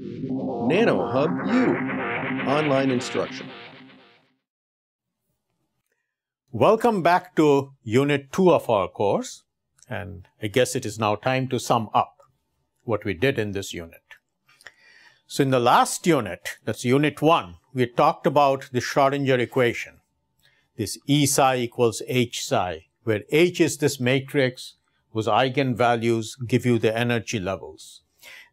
NanoHub U, online instruction. Welcome back to Unit 2 of our course, and I guess it is now time to sum up what we did in this unit. So in the last unit, that's Unit 1, we talked about the Schrodinger equation, this E psi equals H psi, where H is this matrix whose eigenvalues give you the energy levels.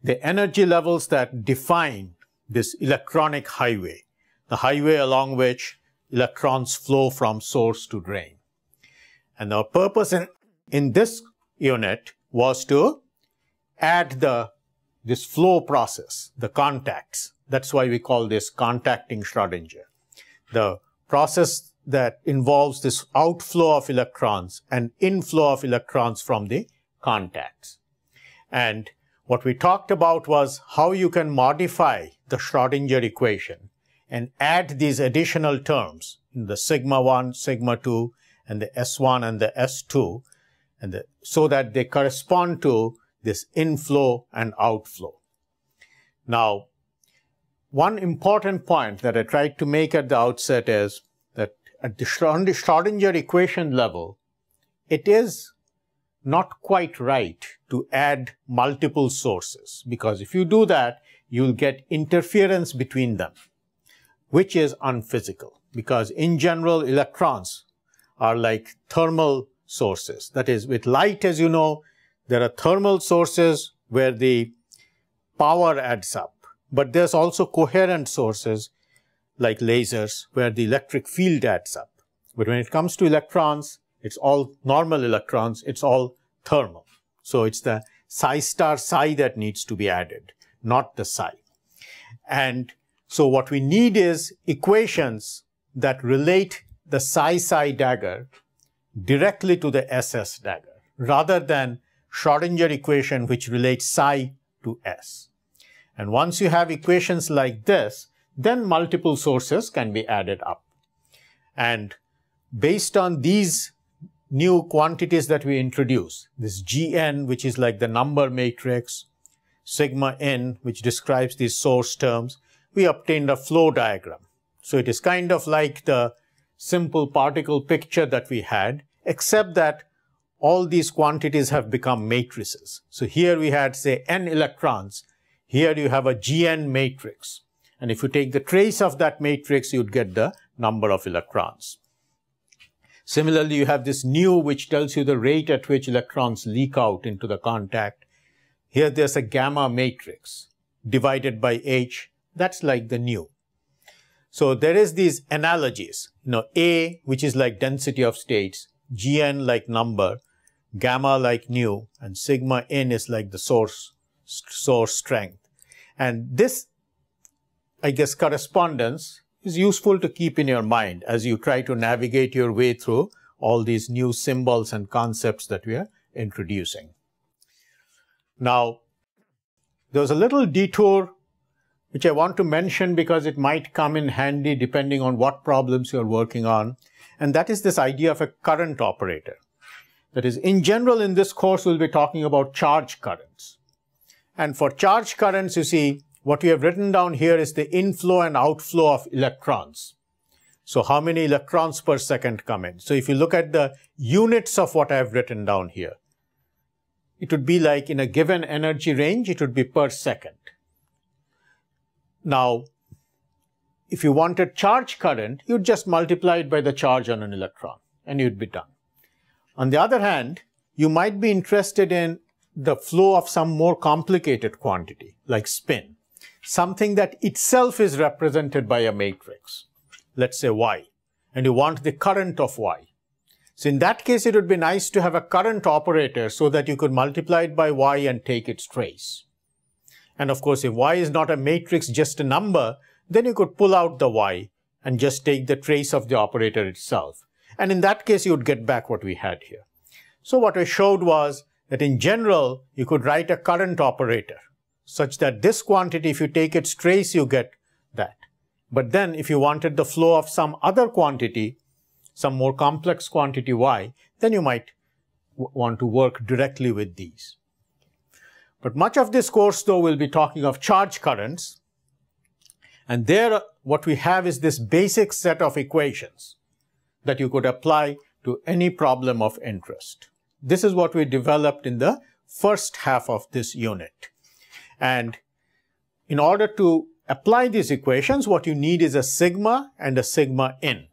The energy levels that define this electronic highway, the highway along which electrons flow from source to drain. And our purpose in, in this unit was to add the this flow process, the contacts. That's why we call this contacting Schrodinger. The process that involves this outflow of electrons and inflow of electrons from the contacts. And what we talked about was how you can modify the Schrodinger equation and add these additional terms in the sigma 1, sigma 2, and the S1 and the S2, and the, so that they correspond to this inflow and outflow. Now, one important point that I tried to make at the outset is that at the Schrodinger equation level, it is not quite right to add multiple sources because if you do that, you'll get interference between them, which is unphysical because in general, electrons are like thermal sources. That is, with light, as you know, there are thermal sources where the power adds up, but there's also coherent sources like lasers where the electric field adds up. But when it comes to electrons, it's all normal electrons, it's all thermal. So it's the psi star psi that needs to be added, not the psi. And so what we need is equations that relate the psi psi dagger directly to the SS dagger rather than Schrodinger equation which relates psi to S. And once you have equations like this, then multiple sources can be added up. And based on these new quantities that we introduce, this Gn, which is like the number matrix, sigma n, which describes these source terms, we obtained a flow diagram. So it is kind of like the simple particle picture that we had, except that all these quantities have become matrices. So here we had, say, n electrons. Here you have a Gn matrix. And if you take the trace of that matrix, you'd get the number of electrons. Similarly, you have this nu, which tells you the rate at which electrons leak out into the contact. Here there's a gamma matrix divided by h. That's like the nu. So there is these analogies. You know, A, which is like density of states, Gn like number, gamma like nu, and sigma n is like the source, source strength. And this, I guess, correspondence is useful to keep in your mind as you try to navigate your way through all these new symbols and concepts that we are introducing. Now, there's a little detour which I want to mention because it might come in handy depending on what problems you're working on. And that is this idea of a current operator. That is, in general, in this course, we'll be talking about charge currents. And for charge currents, you see, what we have written down here is the inflow and outflow of electrons. So how many electrons per second come in? So if you look at the units of what I have written down here, it would be like in a given energy range, it would be per second. Now, if you wanted charge current, you'd just multiply it by the charge on an electron and you'd be done. On the other hand, you might be interested in the flow of some more complicated quantity, like spin, something that itself is represented by a matrix, let's say Y, and you want the current of Y. So in that case, it would be nice to have a current operator so that you could multiply it by Y and take its trace. And of course, if Y is not a matrix, just a number, then you could pull out the Y and just take the trace of the operator itself. And in that case, you would get back what we had here. So what I showed was that in general, you could write a current operator such that this quantity, if you take its trace, you get that. But then if you wanted the flow of some other quantity, some more complex quantity y, then you might want to work directly with these. But much of this course, though, will be talking of charge currents. And there, what we have is this basic set of equations that you could apply to any problem of interest. This is what we developed in the first half of this unit. And in order to apply these equations, what you need is a sigma and a sigma in.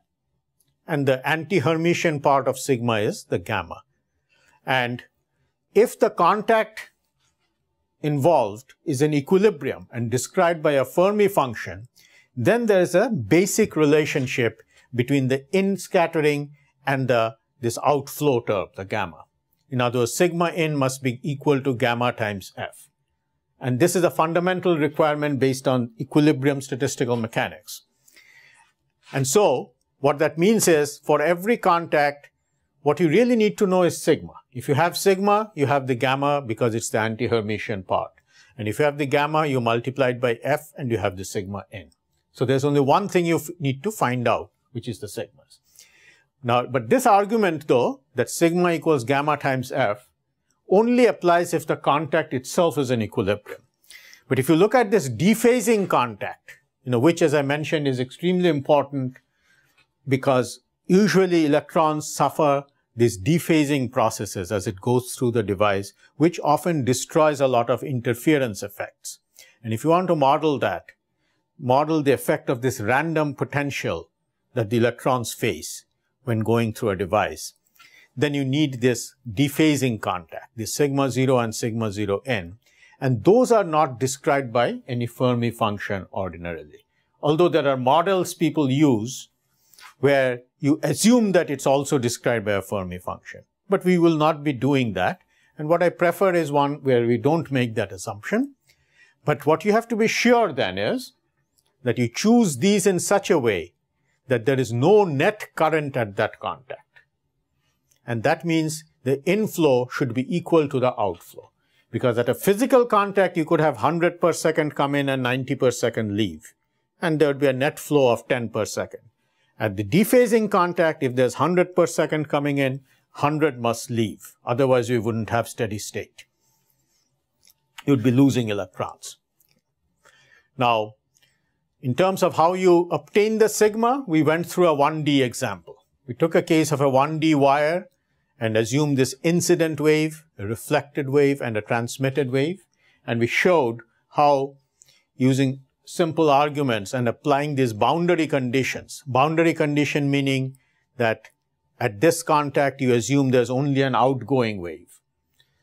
And the anti-Hermitian part of sigma is the gamma. And if the contact involved is in equilibrium and described by a Fermi function, then there is a basic relationship between the in scattering and the, this outflow term, the gamma. In other words, sigma in must be equal to gamma times f. And this is a fundamental requirement based on equilibrium statistical mechanics. And so, what that means is, for every contact, what you really need to know is sigma. If you have sigma, you have the gamma because it's the anti-Hermitian part. And if you have the gamma, you multiply it by f and you have the sigma n. So there's only one thing you need to find out, which is the sigmas. Now, but this argument though, that sigma equals gamma times f, only applies if the contact itself is in equilibrium. But if you look at this dephasing contact, you know, which as I mentioned is extremely important because usually electrons suffer these dephasing processes as it goes through the device, which often destroys a lot of interference effects. And if you want to model that, model the effect of this random potential that the electrons face when going through a device, then you need this dephasing contact, the sigma 0 and sigma 0 n. And those are not described by any Fermi function ordinarily. Although there are models people use where you assume that it's also described by a Fermi function. But we will not be doing that. And what I prefer is one where we don't make that assumption. But what you have to be sure then is that you choose these in such a way that there is no net current at that contact. And that means the inflow should be equal to the outflow. Because at a physical contact, you could have 100 per second come in and 90 per second leave. And there would be a net flow of 10 per second. At the dephasing contact, if there's 100 per second coming in, 100 must leave. Otherwise, we wouldn't have steady state. You'd be losing electrons. Now, in terms of how you obtain the sigma, we went through a 1D example. We took a case of a 1D wire and assume this incident wave, a reflected wave, and a transmitted wave. And we showed how using simple arguments and applying these boundary conditions. Boundary condition meaning that at this contact, you assume there's only an outgoing wave.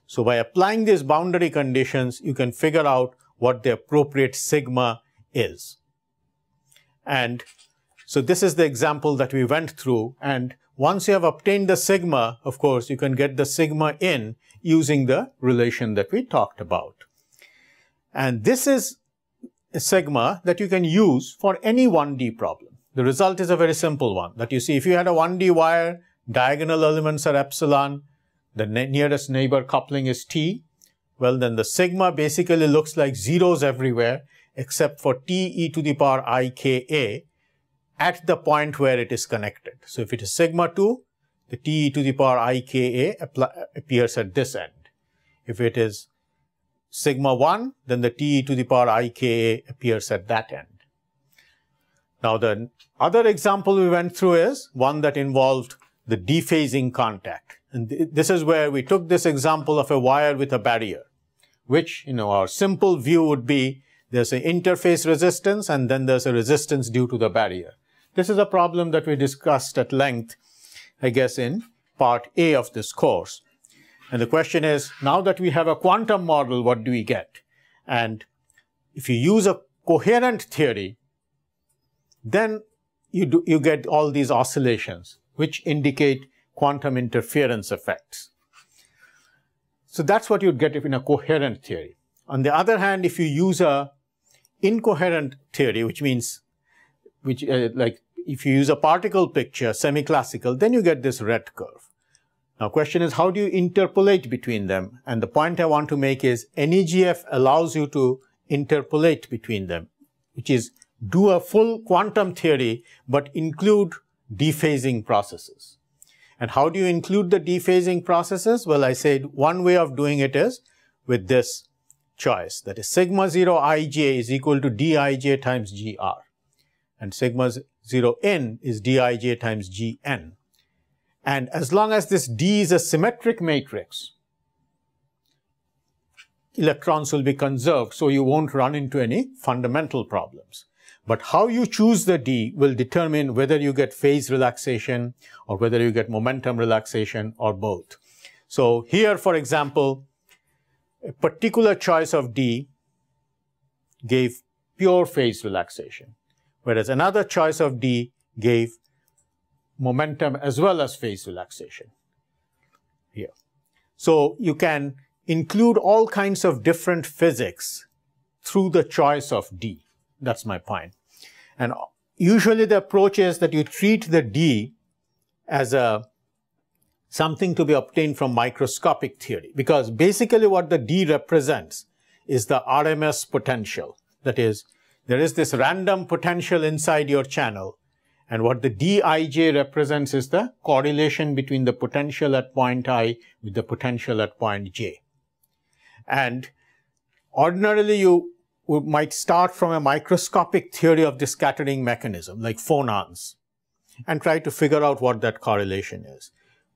So by applying these boundary conditions, you can figure out what the appropriate sigma is. And so this is the example that we went through. And once you have obtained the sigma, of course, you can get the sigma in using the relation that we talked about. And this is a sigma that you can use for any 1D problem. The result is a very simple one that you see if you had a 1D wire, diagonal elements are epsilon, the nearest neighbor coupling is T, well then the sigma basically looks like zeros everywhere except for T e to the power i k a at the point where it is connected. So if it is sigma 2, the t to the power i k a appears at this end. If it is sigma 1, then the t to the power i k a appears at that end. Now the other example we went through is one that involved the dephasing contact. And th this is where we took this example of a wire with a barrier, which, you know, our simple view would be there's an interface resistance and then there's a resistance due to the barrier. This is a problem that we discussed at length, I guess, in part A of this course. And the question is, now that we have a quantum model, what do we get? And if you use a coherent theory, then you, do, you get all these oscillations, which indicate quantum interference effects. So that's what you'd get if in a coherent theory. On the other hand, if you use a incoherent theory, which means, which uh, like if you use a particle picture, semi-classical, then you get this red curve. Now question is how do you interpolate between them? And the point I want to make is NEGF allows you to interpolate between them, which is do a full quantum theory, but include dephasing processes. And how do you include the dephasing processes? Well, I said one way of doing it is with this choice that is sigma 0 ij is equal to dij times gr and sigma 0 n is dij times gn. And as long as this d is a symmetric matrix, electrons will be conserved so you won't run into any fundamental problems. But how you choose the D will determine whether you get phase relaxation or whether you get momentum relaxation or both. So here, for example, a particular choice of D gave pure phase relaxation, whereas another choice of D gave momentum as well as phase relaxation here. So you can include all kinds of different physics through the choice of D. That's my point. And usually the approach is that you treat the D as a something to be obtained from microscopic theory because basically what the D represents is the RMS potential. That is, there is this random potential inside your channel and what the Dij represents is the correlation between the potential at point i with the potential at point j. And ordinarily you might start from a microscopic theory of the scattering mechanism, like phonons, and try to figure out what that correlation is.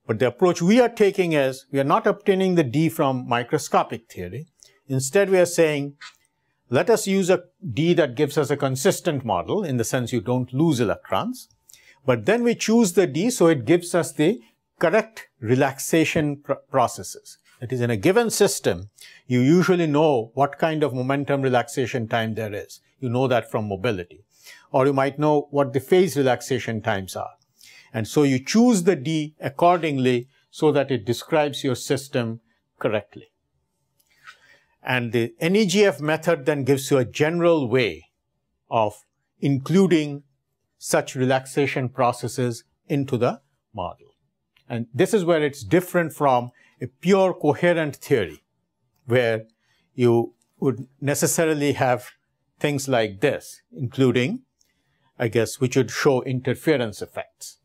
But the approach we are taking is we are not obtaining the D from microscopic theory. Instead, we are saying, let us use a D that gives us a consistent model in the sense you don't lose electrons. But then we choose the D so it gives us the correct relaxation pr processes. That is, in a given system, you usually know what kind of momentum relaxation time there is. You know that from mobility. Or you might know what the phase relaxation times are. And so you choose the D accordingly so that it describes your system correctly. And the NEGF method then gives you a general way of including such relaxation processes into the model. And this is where it's different from a pure coherent theory where you would necessarily have things like this, including, I guess, which would show interference effects.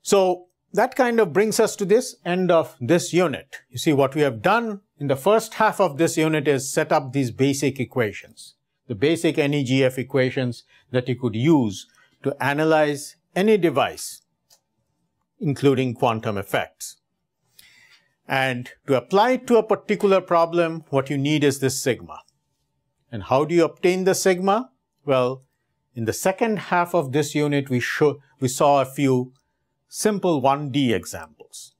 So that kind of brings us to this end of this unit. You see, what we have done in the first half of this unit is set up these basic equations, the basic NEGF equations that you could use to analyze any device, including quantum effects. And to apply it to a particular problem, what you need is this sigma. And how do you obtain the sigma? Well, in the second half of this unit, we, show, we saw a few simple 1D examples.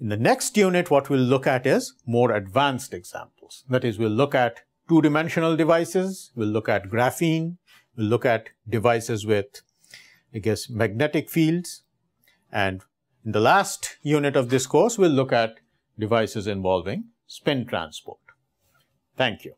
In the next unit, what we'll look at is more advanced examples. That is, we'll look at two-dimensional devices, we'll look at graphene, we'll look at devices with, I guess, magnetic fields, and in the last unit of this course, we'll look at devices involving spin transport. Thank you.